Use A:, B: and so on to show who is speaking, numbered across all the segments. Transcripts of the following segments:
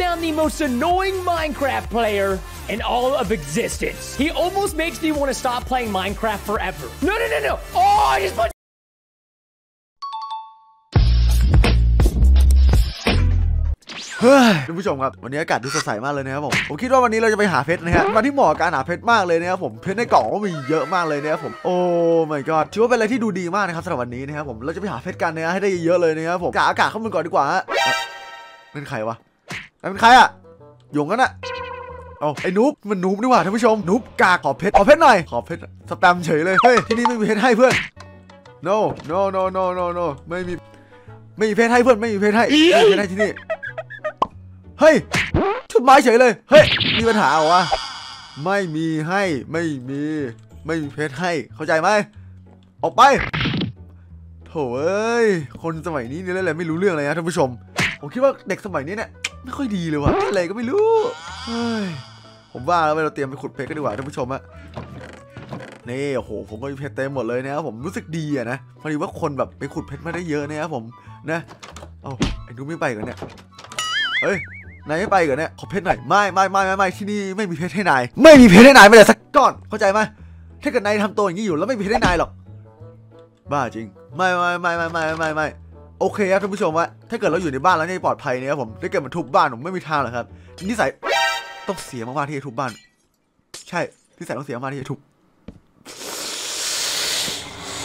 A: found the most annoying Minecraft player in all of existence. He almost makes me want to stop playing Minecraft forever. No, no, no, no. Oh, I just put
B: เฮ้ยท่านผู้ชมครับวันนี้อากาศดูสดใสมากเลยนะครับผมผมคิดว่าวันนี้เราจะไปหาเพชรนะฮะมาที่เหมาะการหาเพชรมากเลยนะครับผมเพชรในกล่องก็มีเยอะมากเลยนะครับผมโอ้ my god ถือว่าเป็นอะไรที่ดูดีมากนะครับสำหรับวันนี้นะครับผมเราจะไปหาเพชรกันนะฮะให้ได้เยอะๆเลยนะครับผมกะอากาศเข้ามาก่อนดีกว่าฮะเป็นใครวะ นั่นเป็นใครอะหยงกันอะเอาไอ้นุ๊บมันนุ๊บนี่หว่าท่านผู้ชมนุ๊บกากขอเพชรขอเพชรหน่อยขอเพชรสแปมเฉยเลยเฮ้ยที่นี่ไม่มีเพชรให้เพื่อน no no no no no no ไม่มีไม่มีเพชรให้เพื่อนไม่มีเพชรให้ไม่มีเพชรให้ที่นี่เฮ้ยชุดไม้เฉยเลยเฮ้ยมีปัญหาเหรอวะไม่มีให้ไม่มีไม่มีเพชรให้เข้าใจไหมออกไปโถเอ้ยคนสมัยนี้เนี่ยอะไรไม่รู้เรื่องเลยนะท่านผู้ชม ผมคิดว่าเด็กสมัยนี้เนี่ย ไม่ค่อยดีเลยว่ะเล่นอะไรก็ไม่รู้เฮ้ยผมว่าแล้วเราเตรียมไปขุดเพชรกันดีกว่าท่านผู้ชมอะนี่โอ้โหผมก็มีเพชรเต็มหมดเลยนะครับผมรู้สึกดีอะนะพอดีว่าคนแบบไปขุดเพชรมาได้เยอะนะครับผมนะเอาไอ้นุ้ไม่ไปกันเนี่ยเฮ้ยนายไม่ไปกันเนี่ยขอเพชรหน่อยไม่ไม่ไม่ไม่ไม่ที่นี่ไม่มีเพชรให้นายไม่มีเพชรให้นายไม่ได้สักก้อนเข้าใจไหมถ้าเกิดนายทำตัวอย่างนี้อยู่แล้วไม่มีเพชรให้นายหรอกบ้าจริง ไม่ไม่ไม่ไม่ไม่ไม่ไม่ โอเคครับท่านผู้ชมว่าถ้าเกิดเราอยู่ในบ้านแล้วเนี่ยปลอดภัยเนี่ยครับผมถ้าเกิดมันทุบบ้านผมไม่มีทางหรอกครับนิสัยต้องเสียมากๆที่จะทุบบ้าน ใช่นิสัยต้องเสียมากที่จะทุบ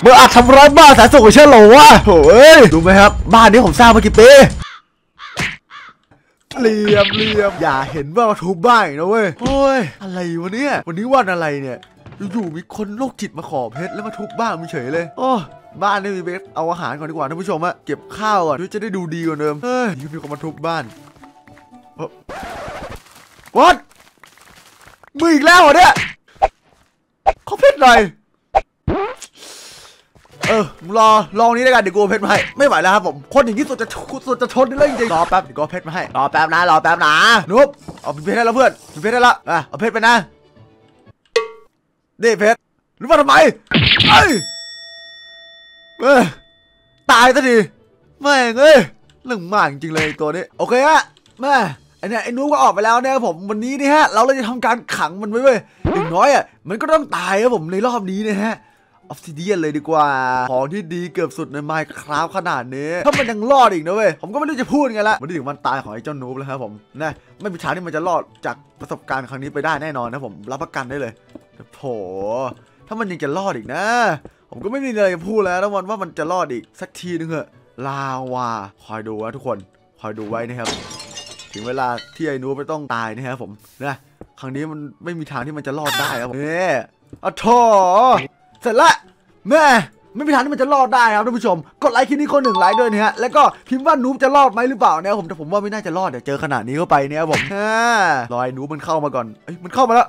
B: เมื่ออาจทำร้ายบ้านสายสุขของฉันเหรอวะโอ้ยรู้ไหมครับ บ้านนี้ผมสร้างมากี่ปีเหลี่ยมเหลี่ยมอย่าเห็นว่ามาทุบบ้านนะเว้ยโอ้ยอะไรวะเนี่ยวันนี้วันอะไรเนี่ยอยู่ๆมีคนโรคจิตมาขอเพชรแล้วมาทุบบ้านมึงเฉยเลย โอ้ บ้านนี่มีเพชรเอาอาหารก่อนดีกว่าท่านผู้ชมอะเก็บข้าวก่อนเพื่อจะได้ดูดีกว่าเดิมเฮ้ยมีคนมาทุบบ้านวัดมึงอีกแล้วเหรอเนี่ยเขอเพชรหน่อยเออมึงรอรอวันนี้แล้วกันเดี๋ยวกูเพชรมาให้ไม่ไหวแล้วครับผมคนอย่างนี้สุดจะสุดจะทนเลยจริงรอแป๊บเดี๋ยวกูเพชรมาให้รอแป๊บนะรอแป๊บนะnoob เอาเพชรได้แล้วเพื่อนเพชรได้แล้วอะเอาเพชรไปนะนี่เพชรรู้ว่าทำไมเอ้ย เอ้ยตายซะทีแม่งเอ้ยเรื่องมากจริงๆเลยตัวนี้ โอเคฮะแม่ไอเนี่ยไอ้ noob ก็ออกไปแล้วเนี่ยครับผมวันนี้นี่ฮะ เราเลยจะทำการขังมันไว้เว้ยอย่างน้อยอะมันก็ต้องตายครับผมในรอบนี้นะฮะ obsidian เลยดีกว่า ของที่ดีเกือบสุดใน Minecraft ขนาดนี้ ถ้ามันยังรอดอีกนะเว้ย ผมก็ไม่รู้จะพูดไงละวันนี้ถึงวันตายของไอ้เจ้า noob แล้วครับผมนะไม่มีทางที่มันจะรอดจากประสบการณ์ครั้งนี้ไปได้แน่นอนนะผมรับประกันได้เลยโถถ้ามันยังจะรอดอีกนะ ผมก็ไม่มีอะไรจะพูดแล้วนะวันว่ามันจะรอดอีกสักทีนึงเหอะลาวาคอยดูนะทุกคน คอยดูไว้นะครับ ถึงเวลาที่ไอ้นูไม่ต้องตายนะครับผมนะครั้งนี้มันไม่มีทางที่มันจะรอดได้ครับผมเนี่อะโถเสร็จละแม่ไม่มีทางที่มันจะรอดได้ครับท่านผู้ชม กดไลค์คลิปนี้คนหนึ่งไลค์ด้วยนะฮะ แล้วก็พิมพ์ว่านูบจะรอดไหมหรือเปล่าเนี่ยผมแต่ผมว่าไม่น่าจะรอดเดี๋ยวเจอขนาดนี้เข้าไปเนี่ยผมฮ่ารอไอ้นูบมันเข้ามาก่อนเอ้ยมันเข้ามาแล้ว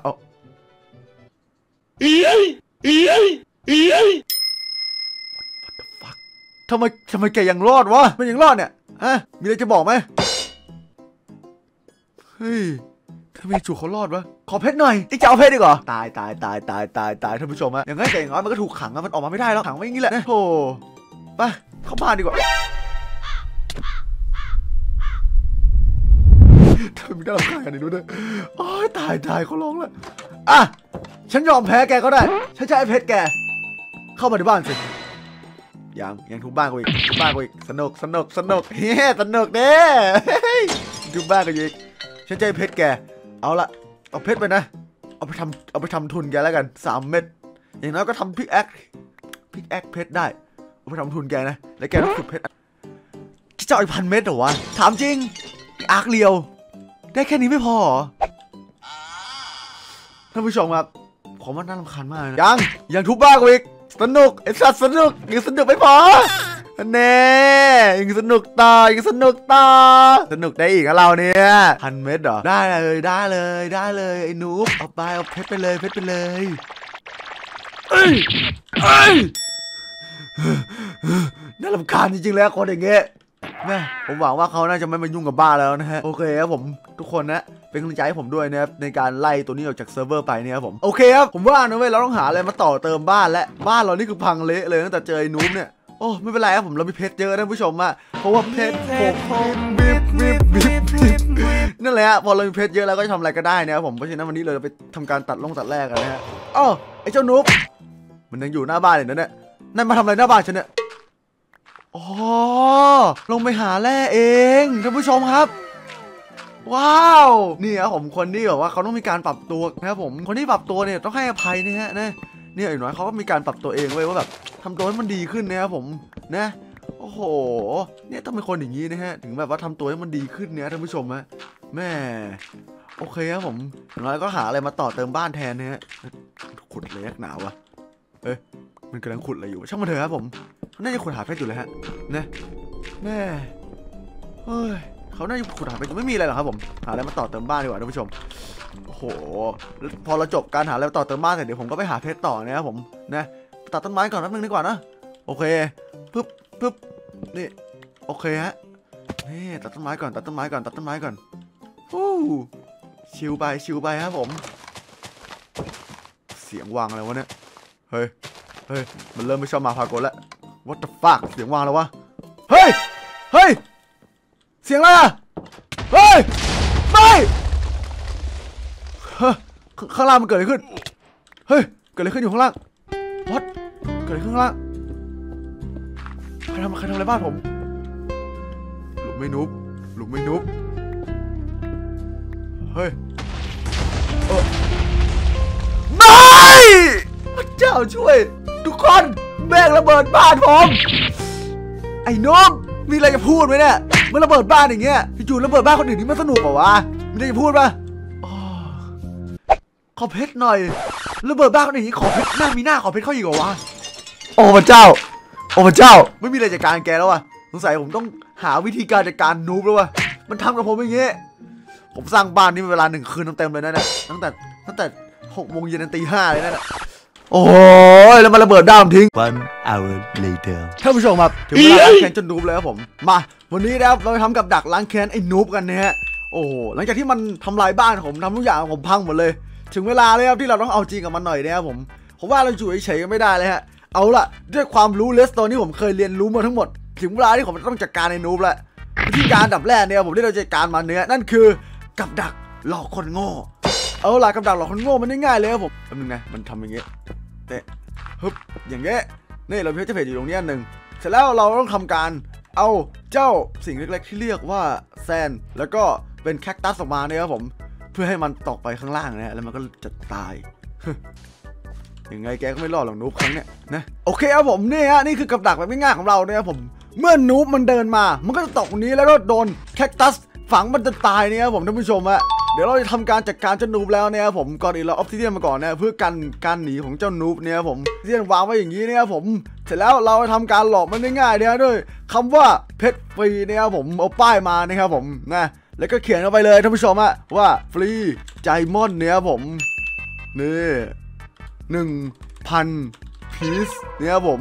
B: เอาฟักทำไมทำไมแกยังรอดวะ มันยังรอดเนี่ยฮะมีอะไรจะบอกไหมเฮ้ยทำไมจู่เขารอดวะ ขอเพชรหน่อยไอ้จะเอาเพชรดีกว่าตายตายตายตายตายตายท่านผู้ชมอะอย่างงั้นแต่อย่างน้อยมันก็ถูกขังอะมันออกมาไม่ได้แล้วขังไว้อย่างนี้แหละนะโธ่ไปเข้าบ้านดีกว่าทำไมมีน่ารำคาญกันอีกด้วยอ้ยตายตายเขาร้องล้วอะฉันยอมแพ้แกก็ได้ ฉันจะให้เพชรแก เข้ามาในบ้านสิยังยังทุบบ้านกูอีกทุบบ้านกูอีกสนุกสนุกสนุกเฮ้สนุกเด้ทุบบ้านกูอีกฉันให้เพชรแก เอาละเอาเพชรไปนะ เอาไปทำเอาไปทำทุนแกแล้วกันสามเม็ดอย่างน้อยก็ทำพิกแอคพิกแอคเพชรได้เอาไปทำทุนแกนะแล้วแกต้องขุดเพชรจะเจาะอีกพันเม็ดเหรอวะถามจริงอาร์คเรียว ได้แค่นี้ไม่พอเหรอท่านผู้ชมครับผมว่าน่ารำคาญมากนะยังยังทุบบ้ากูอีก สนุกไอ้สัตว์สนุกยังสนุกไม่พอแน่ยังสนุกต่อยังสนุกต่อสนุกได้อีกอะเราเนี่ยพันเม็ดเหรอได้เลยได้เลยได้เลยไอ้หนูเอาไปเอาเพชรไปเลยเพชรไปเลยเอ้ยเอ้ยน่ารำคาญจริงๆแล้วคนอย่างเงี้ยแม่ผมหวังว่าเขาน่าจะไม่มายุ่งกับบ้านแล้วนะฮะโอเคครับผมทุกคนนะ เป็นกำลังใจให้ผมด้วยนะครับในการไล่ตัวนี้ออกจากเซิร์ฟเวอร์ไปเนี่ยครับผมโอเคครับผมว่านะเว้ยเราต้องหาอะไรมาต่อเติมบ้านและบ้านเรานี่คือพังเละเลยตั้งแต่เจอไอ้ noob เนี่ยโอ้ไม่เป็นไรครับผมเรามีเพชรเยอะนะผู้ชมอะเพราะว่าเพชรผมบิบบิบบิบบิบนั่นแหละพอเรามีเพชรเยอะแล้วก็ทำอะไรก็ได้นะครับผมเพราะฉะนั้นวันนี้เราจะไปทำการตัดลงตัดแรกกันนะฮะอ้าวไอ้เจ้านุ๊กมันยังอยู่หน้าบ้านเลยนะเนี่ยนั่นมาทำอะไรหน้าบ้านฉันเนี่ยอ๋อลงไปหาแร่เองท่านผู้ชมครับ ว้าว นี่ครับผมคนที่แบบว่าเขาต้องมีการปรับตัวนะครับผมคนที่ปรับตัวเนี่ยต้องให้อภัยนะฮะนะเนี่ยอย่างน้อยเขาก็มีการปรับตัวเองไว้ว่าแบบทำตัวให้มันดีขึ้นนะครับผมนะโอ้โห เนี่ยต้องเป็นคนอย่างนี้นะฮะ ถึงแบบว่าทำตัวให้มันดีขึ้นเนี่ยท่านผู้ชมฮะแม่ โอเคครับผมอย่างน้อยก็หาอะไรมาต่อเติมบ้านแทนนะฮะ ขุดเลยนักหนาวะเอ้ย มันกำลังขุดอะไรอยู่ ช่างมันเถอะครับผม น่าจะขุดหาเพชรอยู่เลยฮะ นะ แม่ เฮ้ย เขาน่าจะขุดหาไปไม่มีอะไรหรอกครับผม หาอะไรมาต่อเติมบ้านดีกว่าท่านผู้ชม โอ้โห พอเราจบการหาอะไรมาต่อเติมบ้านเสร็จเดี๋ยวผมก็ไปหาเพชรต่อนะครับผม นะตัดต้นไม้ก่อนแป๊บนึงดีกว่านะ โอเค ปึ๊บปึ๊บนี่ โอเคฮะ นี่ตัดต้นไม้ก่อนตัดต้นไม้ก่อนตัดต้นไม้ก่อนฟู้ชิวไปชิวไปครับผม เสียงวางอะไรวะเนี่ย เฮ้ย เฮ้ย มันเริ่มไม่ชอบมาพากลแล้ว what the fuck เสียงวางแล้ววะ เฮ้ย เฮ้ย สียงอะไรอะ เฮ้ย ไม่เฮ้ยขข้างล่างมันเกิดอะไรขึ้น เฮ้ย เกิดอะไรขึ้นอยู่ข้างล่าง what เกิดอะไรขึ้นข้างล่าง ใครทำใครทำอะไรบ้านผม หลุมไม่นุบหลุมไม่นุบเฮ้ยเออไม่พระเจ้าช่วย ทุกคนแม่งระเบิดบ้านผม ไอ้น้อง มีอะไรจะพูดไหมเนี่ยเมื่อระเบิดบ้านอย่างเงี้ยจู่ๆระเบิดบ้านคนอื่นนี่มันสนุกเปล่าวะมีอะไรจะพูดปะอ๋อขอเพชรหน่อยระเบิดบ้านคนอื่นนี่ขอเพชรหน้ามีหน้าขอเพชรเข้าอีกเหรอวะโอ้พระเจ้า โอ้พระเจ้า ไม่มีอะไรจัดการแกแล้ววะสงสัยผมต้องหาวิธีการจัดการนูบแล้ววะมันทำกับผมอย่างเงี้ยผมสร้างบ้านนี่เป็นเวลาหนึ่งคืนเต็มๆเลยนะเนี่ยตั้งแต่ตั้งแต่หกโมงเย็นจนตีห้าเลยนะเนี่ย โอ้ยแล้วมันระเบิดด้ามทิ้ง
C: One hour later.
B: ท่านผู้ชมครับถึงเวลาล้างแค้นจนนูบแล้วครับผม มา วันนี้นะครับเราจะทำกับดักล้างแค้นไอ้นูบกันนะฮะ โอ้โหหลังจากที่มันทำลายบ้านผมทำทุกอย่างผมพังหมดเลย ถึงเวลาเลยครับที่เราต้องเอาจริงกับมันหน่อยนะครับผมผมว่าเราอยู่เฉยๆกันไม่ได้เลยฮะ เอาล่ะ ด้วยความรู้เลสโตนที่ผมเคยเรียนรู้มาทั้งหมด ถึงเวลาที่ผมจะต้องจัดการไอ้นูบแล้ววิธีการอันดับแรกเนี่ยผมที่เราจะจัดการมันเนี่ยนั่นคือกับดักหลอกคนโง่ เอาล่ะกับดักหลอกคนโง่มันง่ายๆเลยครับผมแป๊บนึงนะมันทำอย่างเงี้ย เตะฮึบอย่างเงี้ยนี่เราเพื่จะเพจอยู่ตรงนี้อันหนึ่งเสร็จแล้วเราต้องทำการเอาเจ้าสิ่งเล็กๆที่เรียกว่าแซน แล้วก็เป็นแคคตัสออกมาเนี่ยครับผม เพื่อให้มันตกไปข้างล่างนะแล้วมันก็จะตายยังไงแกก็ไม่รอดหรอกนูบครั้งเนี้ยนะโอเคครับผมนี่ฮะนี่คือกับดักแบบง่ายๆของเราเนี่ยครับผม เมื่อนูบมันเดินมา มันก็จะตกตรงนี้แล้วก็โดนแคคตัสฝังมันจะตายเนี่ยครับผมท่านผู้ชมฮะ ดี๋ยวเราจะทำการจัดการเจ้านูบแล้วเนี่ยผมก่อนอื่นเราออฟซิเดียนมาก่อนเนะเพื่อกันการหนีของเจ้านูบเนี่ยผมเดียนวางไว้อย่างนี้เนี่ยผม เสร็จแล้วเราจะทำการหลอกมันง่ายๆเนี่ยด้วยคำว่าเพชรฟรีเนี่ยผมเอาป้ายมานะครับผมนะแล้วก็เขียนเข้าไปเลยท่านผู้ชมอะว่าฟรีใจมอนเนี่ยผมนี่หนึ่งพันพีซเนี่ยผม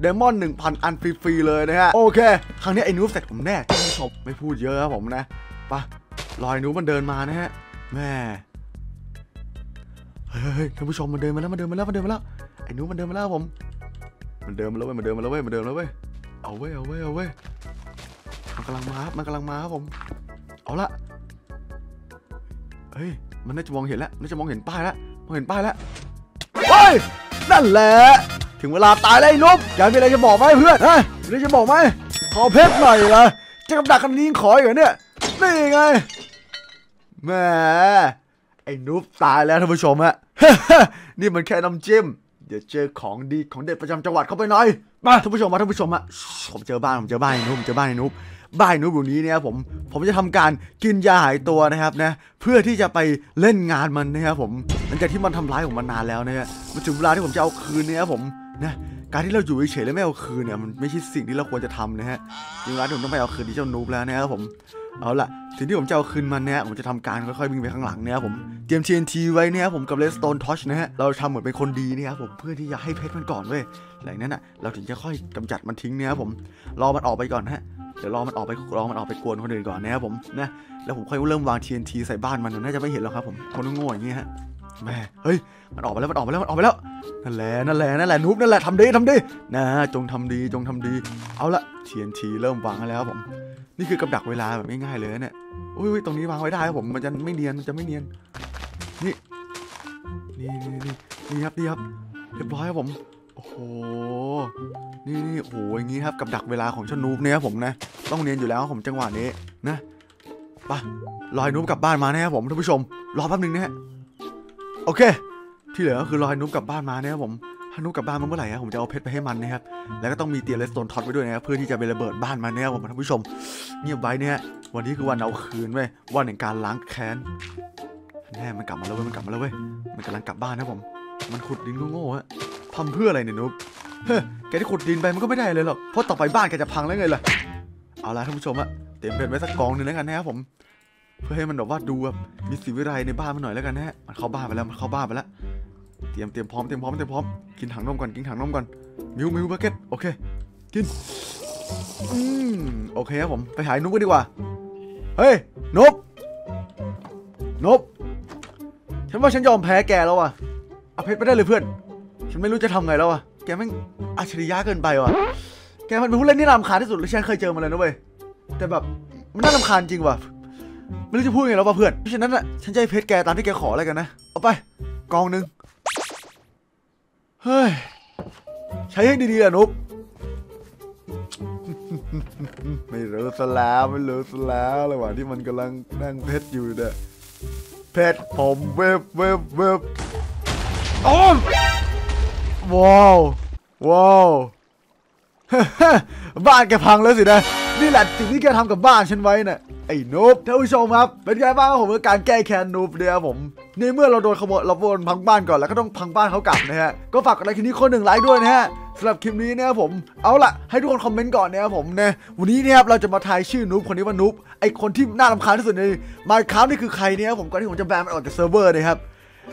B: เดมอนหนึ่งพันอันฟรีๆเลยนะฮะโอเค ครั้งนี้ไอ้นูบเสร็จผมแน่ท่านผู้ชมไม่พูดเยอะครับผมนะไปะ รอยนูบมันเดินมานะฮะแม่เฮ้ยท่านผู้ชมมันเดินมาแล้วมันเดินมาแล้วมันเดินมาแล้วไอ้นูบมันเดินมาแล้วผม มันเดินมาแล้วเว้ยมันเดินมาแล้วเว้ยมันเดินมาแล้วเว้ยเอาเว้ยเอาเว้ยเอาเว้ยมันกำลังมาครับมันกำลังมาครับผม เอาละเฮ้ยมันน่าจะมองเห็นแล้วน่าจะมองเห็นป้ายแล้วมองเห็นป้ายแล้วเฮ้ยนั่นแหละถึงเวลาตายแล้วไอ้ลุกยากมีอะไรจะบอกไหมเพื่อนฮะมีอะไรจะบอกไหมขอเพชรหน่อยเลยจะกำดักกันนี้ขออีกเหรอเนี่ยนี่ไง แหมไอ้นุ๊บตายแล้วท่านผู้ชมฮะ นี่มันแค่น้ำจิ้ม เดี๋ยวเจอของดีของเด็ดประจำจังหวัดเข้าไปหน่อย มาท่านผู้ชมมาท่านผู้ชมอะผมเจอบ้านผมเจอบ้านไอ้นุ๊บผมเจอบ้านไอ้นุ๊บบ้านไอ้นุ๊บอยู่นี้เนี่ยครับผมผมจะทำการกินยาหายตัวนะครับนะ เพื่อที่จะไปเล่นงานมันนะครับผม หลังจากที่มันทำร้ายผมมานานแล้วนะฮะมันถึงเวลาที่ผมจะเอาคืนเนี่ยครับผมนะการที่เราอยู่เฉยๆแล้วไม่เอาคืนเนี่ยมันไม่ใช่สิ่งที่เราควรจะทำนะฮะจริงๆแล้วผมต้องไปเอาคืนที่เจ้านุ๊บแล้วนะครับผม เอาล่ะสิ่งที่ผมจะเอาคืนมันเนี่ยผมจะทำการค่อยๆวิ่งไปข้างหลังเนี่ยครับผมเตรียม TNT ไว้เนี่ยครับผมกับ Redstone Torch นะฮะเราทำเหมือนเป็นคนดีเนี่ยครับผมเพื่อที่จะให้เพชรมันก่อนเว้ยหลังนั้นอะเราถึงจะค่อยกำจัดมันทิ้งเนี่ยครับผมรอมันออกไปก่อนฮะเดี๋ยวรอมันออกไปรอมันออกไปกวนคนอื่นก่อนนะครับผมนะแล้วผมค่อยเริ่มวาง TNT ใส่บ้านมันนน่าจะไม่เห็นหรอกครับผมคนโง่อย่างงี้ฮะแม่เฮ้ย มันออกไปแล้ว มันออกไปแล้ว มันออกไปแล้ว นั่นแหละ นั่นแหละ นั่นแหละนุ๊บนั่นแหละทำดีทำดี นะ จงทำดี จงทำดี เอาละ TNT เริ่มวางแล้วครับผม นี่คือกับดักเวลาแบบง่ายๆเลยนะเนี่ยอุ้ยตรงนี้วางไว้ได้ครับผมมันจะไม่เนียนมันจะไม่เนียน นี่นี่นี่นี่นี่ครับนี่ครับเรียบร้อยครับผม โอ้โห นี่นี่โอ้โหอย่างงี้ครับกับดักเวลาของเจ้านูบเนี่ยครับผมนะ ต้องเนียนอยู่แล้วผมจังหวะนี้นะไปรอให้นูบกลับบ้านมานะครับผมท่านผู้ชม รอแป๊บนึงนะฮะ โอเค ที่เหลือก็คือรอให้ noob กลับบ้านมานะครับผม ถ้า noob กลับบ้านมาเมื่อไหร่ครับผมจะเอาเพชรไปให้มันนะครับ แล้วก็ต้องมี redstone torch ไว้ด้วยนะครับเพื่อที่จะไประเบิดบ้านมันนะครับผมท่านผู้ชม เงียบไว้เนี่ยวันนี้คือวันเอาคืนเว้ยวันแห่งการล้างแค้นแน่มันกลับมาแล้วเว้ยมันกลับมาแล้วเว้ยมันกำลังกลับบ้านนะผม มันขุดดินโง่ๆฮะทำเพื่ออะไรเนี่ย noob เฮ้ยแกที่ขุดดินไปมันก็ไม่ได้เลยหรอกเพราะต่อไปบ้านแกจะพังแล้วไงล่ะเอาละท่านผู้ชมอะเตรียมเพชรไว้สักกองหนึงแล้วกันนะครับผมเพื่อให้มันแบบว่าดูแบบมีสีวิไลในบ้านมันหน่อยแล้วกันนะฮะมันเข้าบ้านไปแล้วมันเข้าบ้านไปแล้ว เตรียมเตรียมพร้อมเตรียมพร้อมเตรียมพร้อมกินถังนมก่อนกินถังนมก่อน milk milk bucket โอเคกินอืมโอเคครับผมไปหาไอ้ noob กันดีกว่าเฮ้ย noob noob ฉันว่าฉันยอมแพ้แกแล้วว่ะเอาเพชรไปได้เลยเพื่อน ฉันไม่รู้จะทำไงแล้วอะแกแม่งอัจฉริยะเกินไปว่ะแกมันเป็นผู้เล่นที่น่ารำคาญที่สุดที่ฉันเคยเจอมาเลยนะเว้ยแต่แบบมันน่ารำคาญจริงว่ะไม่รู้จะพูดยังไงแล้วว่ะเพื่อนเพราะฉะนั้นอะฉันจะให้เพชรแกตามที่แกขอแล้วกันนะเอาไปกองหนึ่ง เฮ้ย ใช้ให้ดีๆอะนุ๊กไม่รู้ซะแล้วไม่รู้ซะแล้วระหว่างที่มันกำลังนั่งเพชรอยู่เนี่ยเพชรผมเว็บเว็บเว็บโอ้มว้าวว้าวบ้านแกพังแล้วสินะนี่แหละสิ่งที่แกทำกับบ้านฉันไว้น่ะไอ้ noob ท่านผู้ชมครับ เป็นไงบ้างครับผมกับการแก้แค้น noob เนี่ยผม ในเมื่อเราโดนขโมยเราโดนพังบ้านก่อนแล้วก็ต้องพังบ้านเขากลับนะฮะก็ฝากกดไลค์คลิปนี้คนหนึ่งไลค์ด้วยนะฮะสำหรับคลิปนี้นะครับผมเอาล่ะให้ทุกคนคอมเมนต์ก่อนนะครับผมนะวันนี้เนี่ยครับเราจะมาทายชื่อ noob คนนี้ว่า noob ไอ้คนที่น่ารำคาญที่สุดใน Minecraft นี่คือใครเนี่ยครับผมก่อนที่ผมจะแบนมันออกจากเซิร์ฟเวอร์นะครับ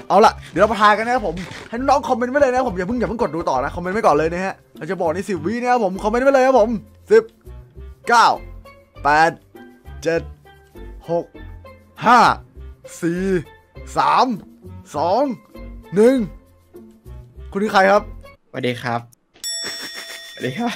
B: เอาล่ะเดี๋ยวเรามาทายกันนะครับผมให้น้องคอมเมนต์ไว้เลยนะผมอย่าเพิ่งอย่าเพิ่งกดดูต่อนะคอมเมนต์ไว้ก่อนเลยนะฮะเราจะบอกในสิบวินะครับผมคอมเมนต์ไว้เลยครับผมสิบเก้าแปดเจ็ดหกห้าสี่ สามสองหนึ่งคุณคือใครครับ
D: สวัสดีครับสวัสดีครับ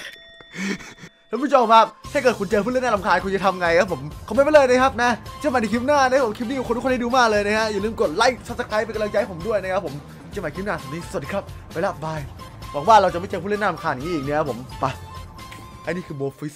B: ท่านผู้ชมครับถ้าเกิดคุณเจอผู้เล่นน่ารำคาญคุณจะทำไงครับผมคอมเมนต์ไว้เลยนะครับนะเจอกันใหม่ในคลิปหน้านะครับผมคลิปนี้ขอบคุณทุกคนที่ดูมากเลยนะฮะอย่าลืมกดไลค์ subscribe เป็นกำลังใจให้ผมด้วยนะครับผมเจอกันใหม่คลิปหน้าสวัสดีสวัสดีครับไปแล้ว bye หวังว่าเราจะไม่เจอผู้เล่นน่ารำคาญอย่างนี้อีกนะครับผมไปอันนี้คือโบฟิส